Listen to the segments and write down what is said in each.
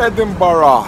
Edinburgh.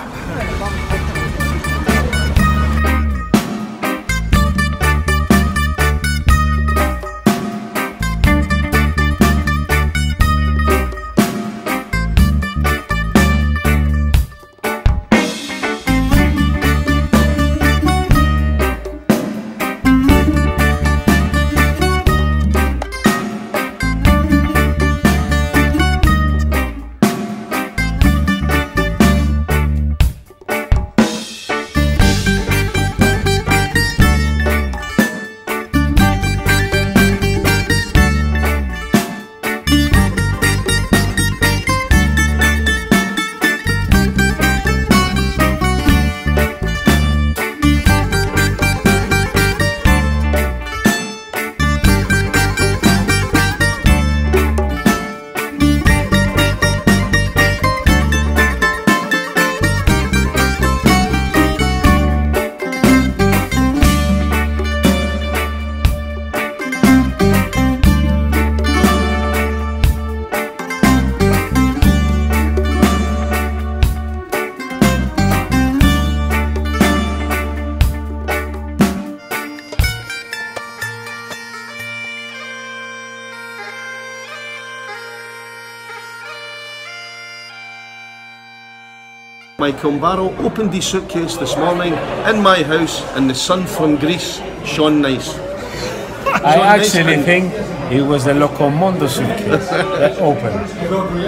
Michael Barrow opened his suitcase this morning in my house and the sun from Greece, Sean Nice. I actually Mason. think it was the Locomondo suitcase that opened.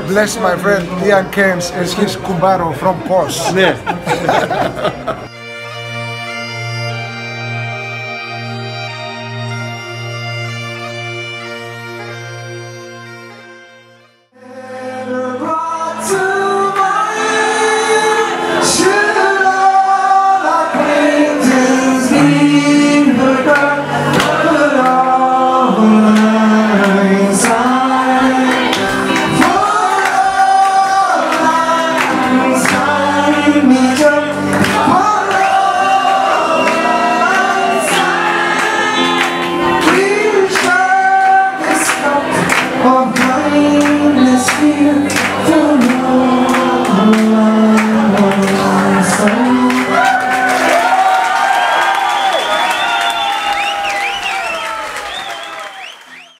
Bless my friend Ian Keynes as his Kumbaro from Kos. Yeah. feel